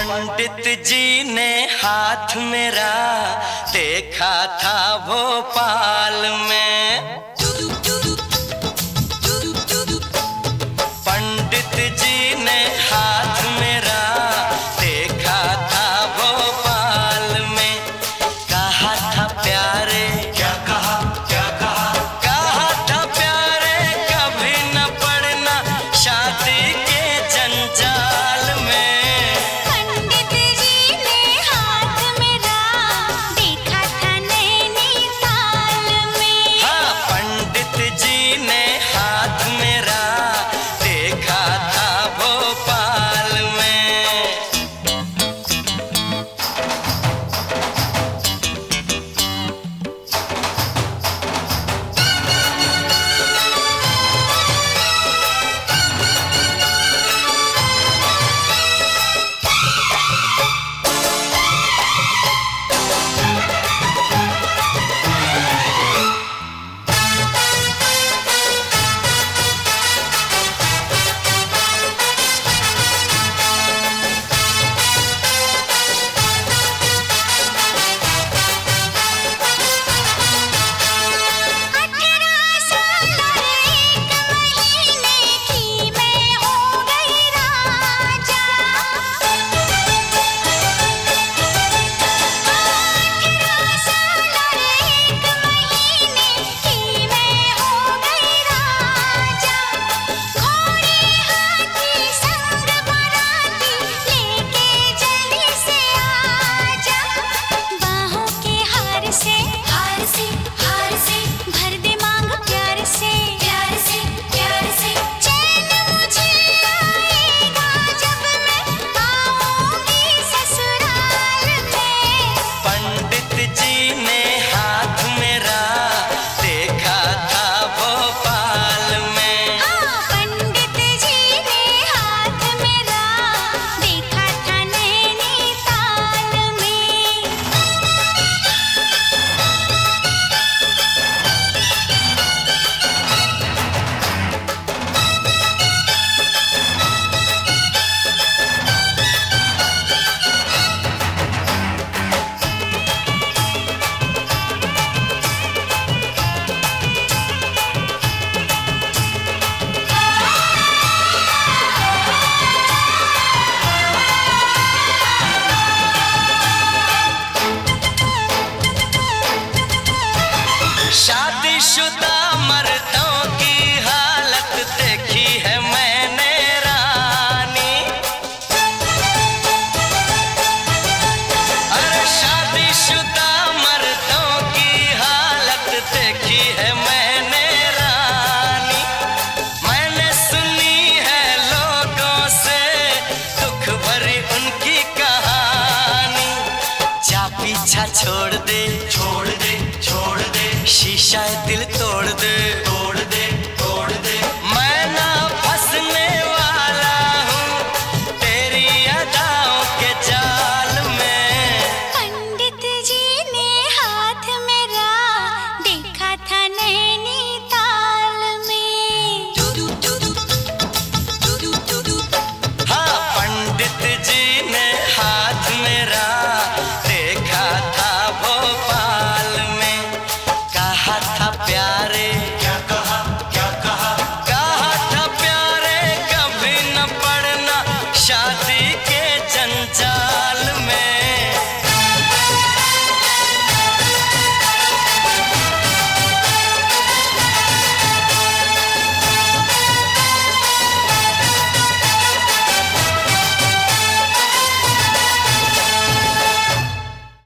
पंडित जी ने हाथ मेरा देखा था भोपाल में। ने छोड़ दे छोड़ दे छोड़ दे शीशा दिल तोड़ दे।